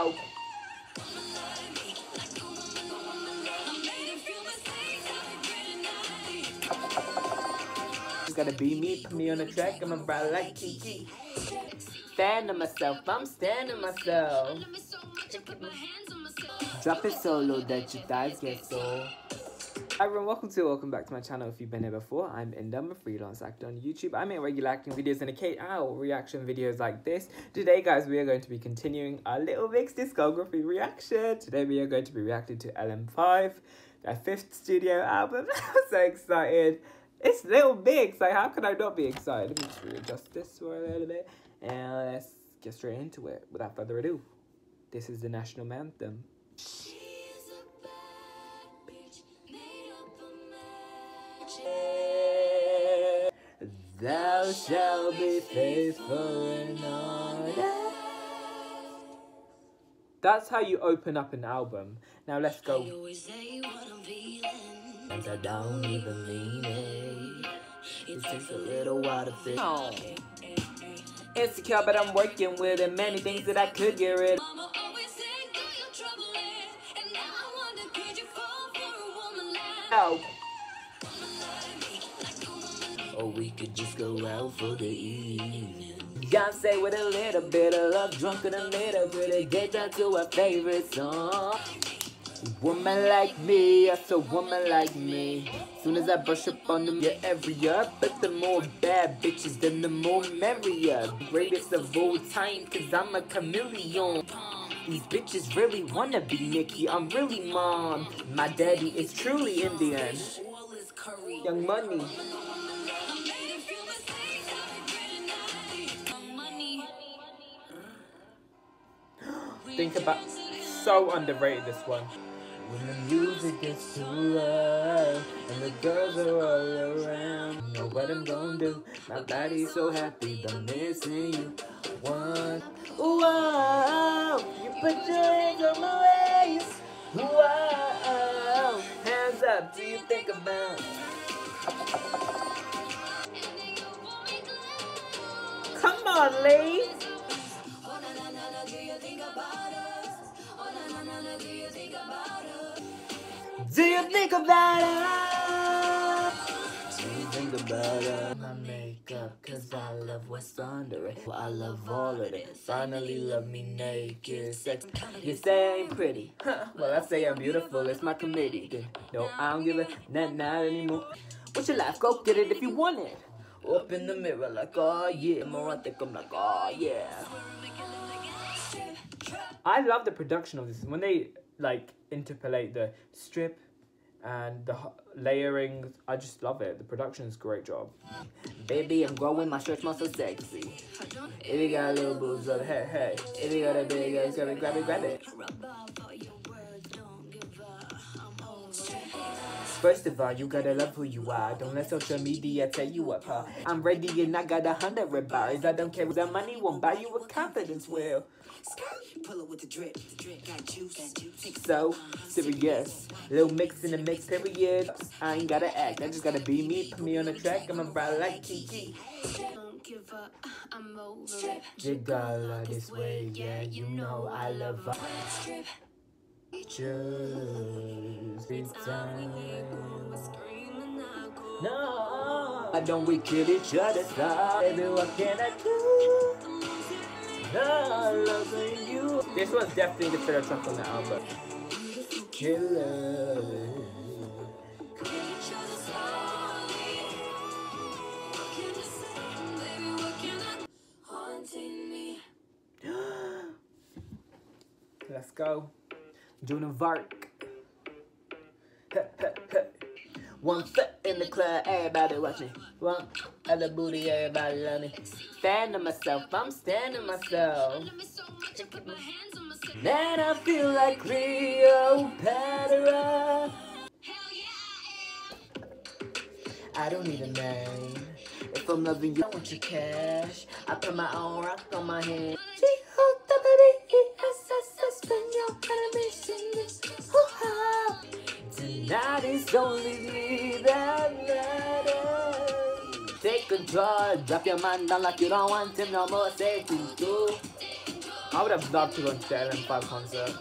Yo. It's gotta be me, put me on the track, I'm a brother like Kiki. Stand myself, I'm standing myself. Drop it solo that your thighs get sore. Hi everyone, welcome to welcome back to my channel. If you've been here before, I'm Inder, a freelance actor on YouTube. I make regular acting videos and Owl reaction videos like this. Today guys, we are going to be continuing our Little Mix discography reaction. Today we are going to be reacting to LM5, their fifth studio album. I'm so excited. It's Little Mix, like how can I not be excited? Let me just readjust this for a little bit. And let's get straight into it. Without further ado, this is the national anthem. Thou shalt be faithful in all. That's how you open up an album. Now let's go. And I don't even mean it. It takes a little while to fix. Oh. Insecure, but I'm working with it. Many things that I could get rid of. Oh. Or we could just go out for the evening. Beyonce with a little bit of love, drunk and a little bit of get down to our favorite song. Woman like me, that's a woman like me. Soon as I brush up on them, yeah, every year. But the more bad bitches, then the more merrier. Greatest of all time, cause I'm a chameleon. These bitches really wanna be Nicki, I'm really mom. My daddy is truly Indian. Young Money. Think about so underrated this one. When the music gets too loud and the girls are all around, know what I'm gonna do? My body's so happy, I'm missing you. One, whoa, ah, you put your hands on my waist. Whoa, ah, hands up, do you think about? Come on, Lee. Do you think about it? Do you think about it? My makeup, cause I love what's under it. I love all of it. Finally love me naked. Sex. You say I ain't pretty. Huh. Well, I say I'm beautiful. It's my committee. No, I don't give a not, not anymore. What's your life? Go get it if you want it. Up in the mirror like, oh yeah. More I think I'm like, oh yeah. I love the production of this. When they like interpolate the strip and the layering. I just love it. The production is great job. Baby, I'm growing my stretch muscle sexy. If you got little boobs hey, hey. If you got a big ass, gotta grab it, grab it. First of all, you gotta love who you are. Don't let social media tell you apart. I'm ready and I got a hundred bars. I don't care if the money won't buy you a confidence will. So serious, little mix in the mix period. I ain't gotta act, I just gotta be me. Put me on the track, I'm a bride like Kiki. Jiggle this way, yeah, you know I love her. Just time. No, I don't we kill each other, baby. What can I do? No, loving you. This was definitely the favorite track on the album. Killer. Let's go. Joan of Arc. One foot in the club, everybody watch me. One other booty, everybody love me. Standing myself, I'm standing myself. Then I feel like Cleopatra. I am I don't need a name. If I'm loving you, I want your cash. I put my own rock on my head. Control, drop your man down like you don't want him no more. Say to do. I would have loved to go to the LM5 concert.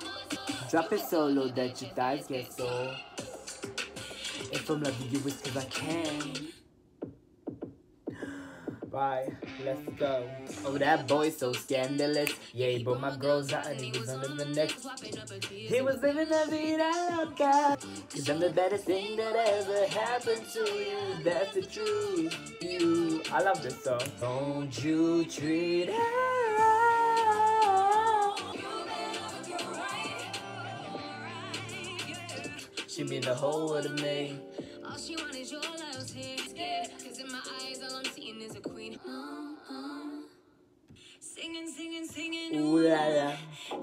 Drop it so low that your thighs get sore. If I'm loving you, it's cause I can. Bye. Let's go. Oh, that boy's so scandalous. Yeah, but my girl's out and he was under the next. He was living la vida loca. Cause I'm the better thing that ever happened to you. That's the truth. You. I love this song. Don't you treat her right She mean the whole world to me. All she want is your loyalty. Cause in my eyes, all I'm seeing is a queen. Uh, uh. Singing, singing, singing. Ooh la la.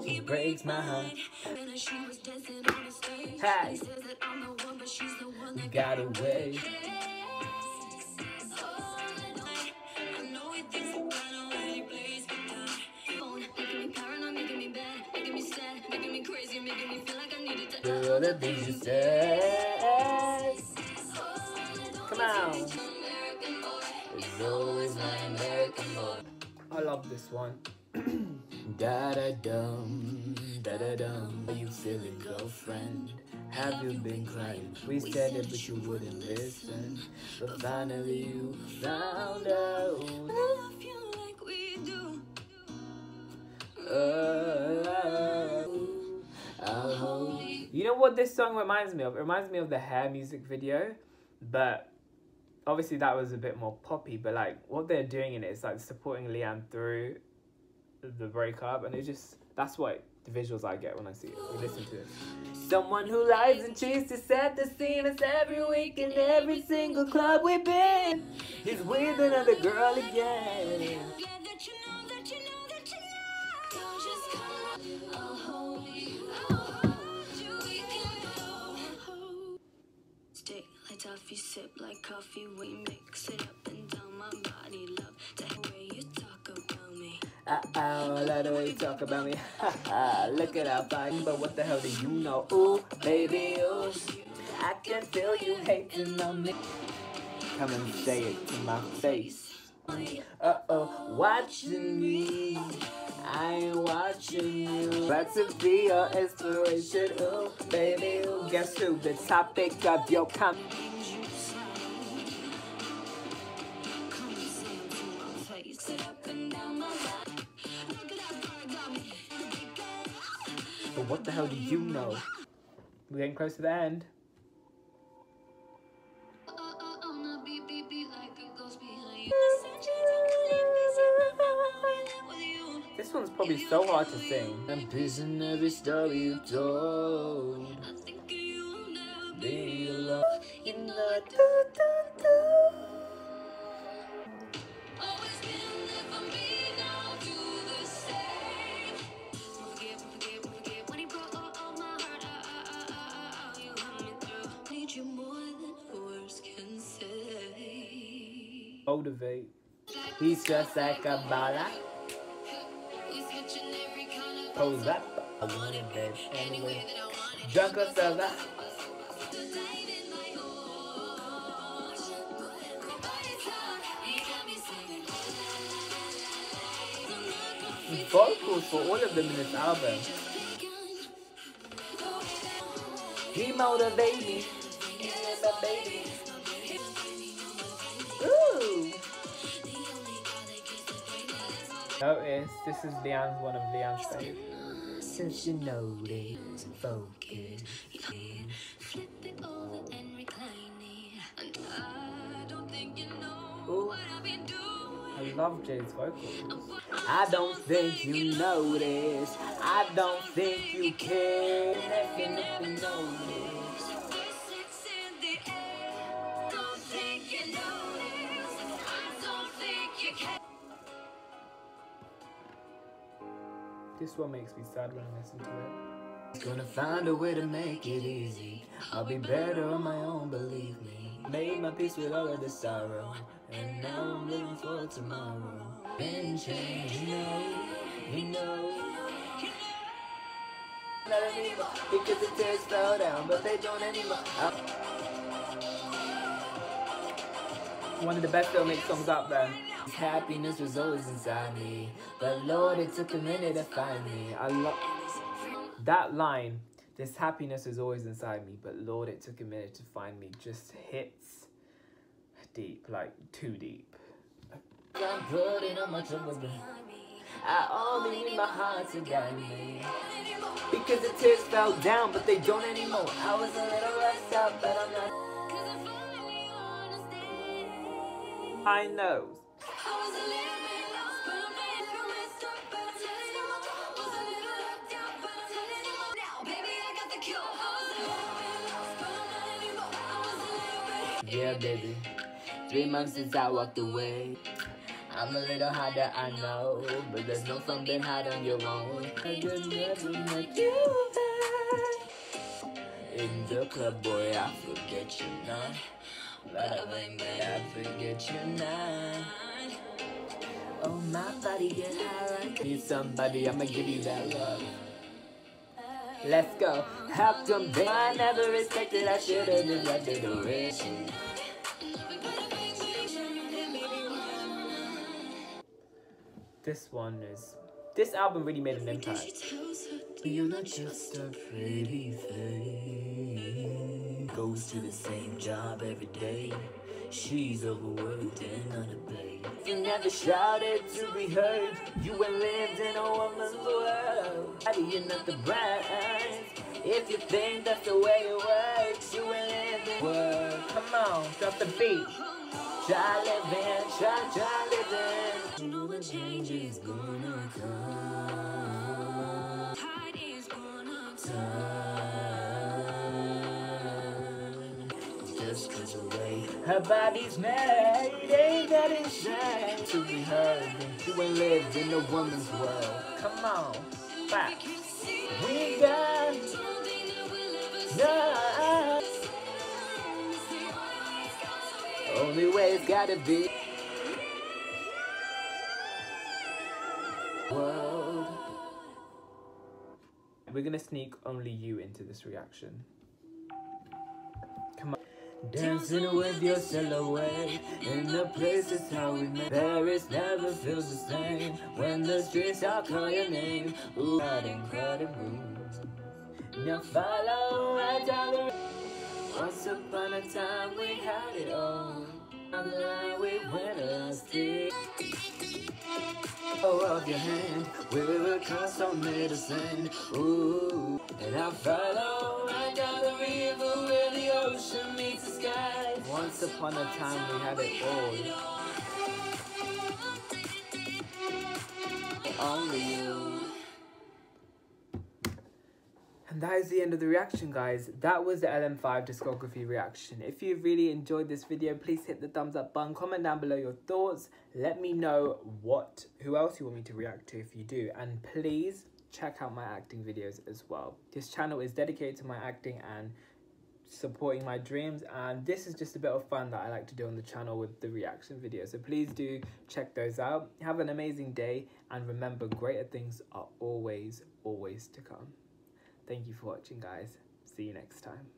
She breaks my heart. when she was dancing Hey. Got away. all things you said. Come on. It's always my American boy. I love this one. da da dum, da da dum. Are you feeling, girlfriend? Have you been crying? We said it, but you wouldn't listen. But finally, you found what this song reminds me of? It reminds me of the Hair music video, but obviously that was a bit more poppy. But like what they're doing in it is like supporting Leigh-Anne through the breakup, and it just that's what the visuals I get when I see it, we listen to it. Someone who lies and cheats to set the scene us every week in every single club we've been. He's with another girl again. Toffee, sip like coffee, we mix it up and down my body. Love the way you talk about me. Uh oh, love the way you talk about me. Look at our body, but what the hell do you know? Ooh, baby, ooh, I can feel you hating on me. Come and say it to my face. Uh oh, watching me. I ain't watching you. About to be your inspiration. Ooh, baby, ooh, guess who? The topic of your comment. What the hell do you know? We're getting close to the end. This one's probably so hard to sing. I'm pissing every story you told. Be alone. You know, do, do, do. Motivate. He's just like a baller. Pose up. I want it, babe. Anyway. Drunk or sober. Vocals for all of them in this album. He motivates me. Ooh. Notice this is Leigh-Anne's one of Leigh-Anne's favorites. Since you notice, focus. Ooh. I love Jade's vocals. I don't think you notice. I don't think you care. If you notice. This one makes me sad when I listen to it. Gonna find a way to make it easy. I'll be better on my own, believe me. Made my peace with all of the sorrow. And now I'm living for tomorrow. Been changed, you know, you know. Not anymore, because the tears fell down, but they don't anymore. I'm one of the best Make songs out there. Happiness was always inside me, but Lord, it took a minute to find me. I love that line. This happiness was always inside me, but Lord, it took a minute to find me. Just hits deep, like too deep. I'm putting on my troubles, behind me. I only need my heart to guide me. Because the tears fell down, but they don't anymore. I was a little less out, but I'm not. I know. Yeah, baby. Three months since I walked away. I'm a little harder, I know, but there's no fun being hard on your own. I just never met you In the club, boy, I forget you now. But I forget you now. Oh, my body get high like Need somebody, I'ma give you that love. Let's go. How come they I never expected I should've just left it away. this one is this album really made an impact. You're not just a pretty thing. Goes to the same job every day. She's overworked and underpaid. You never shouted to be heard. You ain't lived in a woman's world. You're not the brand. If you think that's the way it works, you ain't living in the world. Come on, drop the beat. Try living, try, try living. You know the change is gonna her body's made ain't that insane to be heard. You ain't lived in a woman's world. Come on, back. We got no. Only way it's gotta be. World. We're gonna sneak only you into this reaction. Dancing with your silhouette in the places how we met. Paris never feels the same when the streets all call your name. Ooh, that incredible. Now follow right down the once upon a time we had it all. The line we went astray. Oh, of your hand, we will cross on medicine. Ooh, and I follow right upon a time we had it all. Only you. And that is the end of the reaction, guys. That was the LM5 discography reaction. If you really enjoyed this video, please hit the thumbs up button. Comment down below your thoughts. Let me know what, who else you want me to react to if you do. And please check out my acting videos as well. This channel is dedicated to my acting and supporting my dreams and this is just a bit of fun that I like to do on the channel with the reaction videos so please do check those out have an amazing day and remember greater things are always always to come Thank you for watching guys. See you next time.